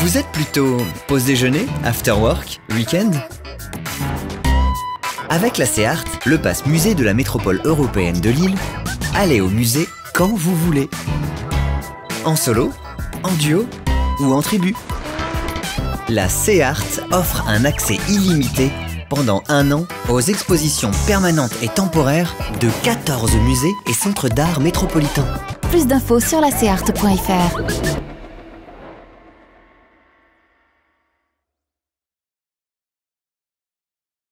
Vous êtes plutôt pause déjeuner, after work, week-end? Avec la CEART, le passe musée de la métropole européenne de Lille, allez au musée quand vous voulez. En solo, en duo ou en tribu. La CEART offre un accès illimité pendant un an aux expositions permanentes et temporaires de 14 musées et centres d'art métropolitains. Plus d'infos sur laceart.fr.